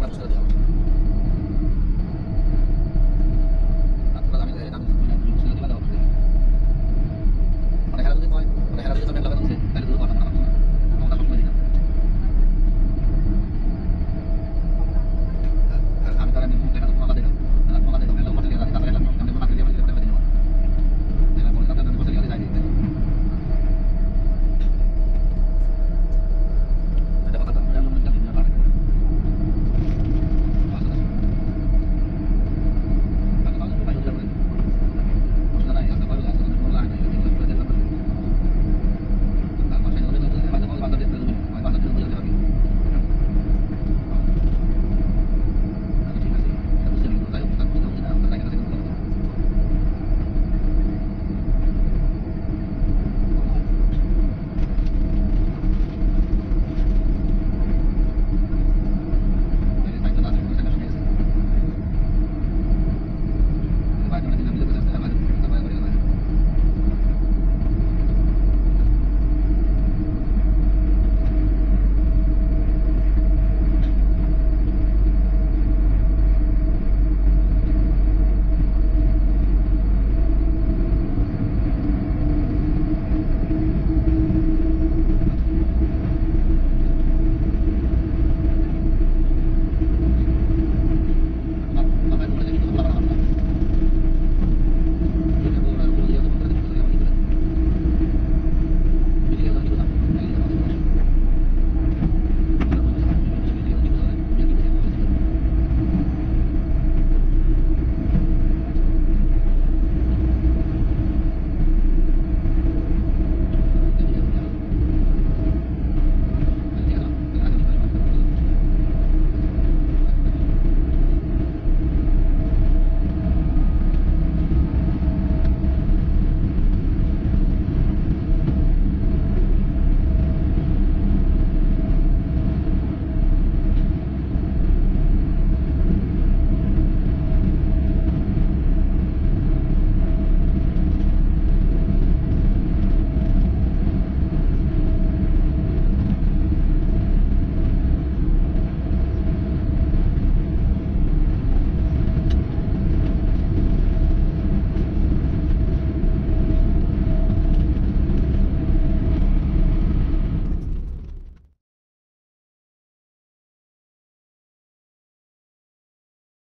上车条。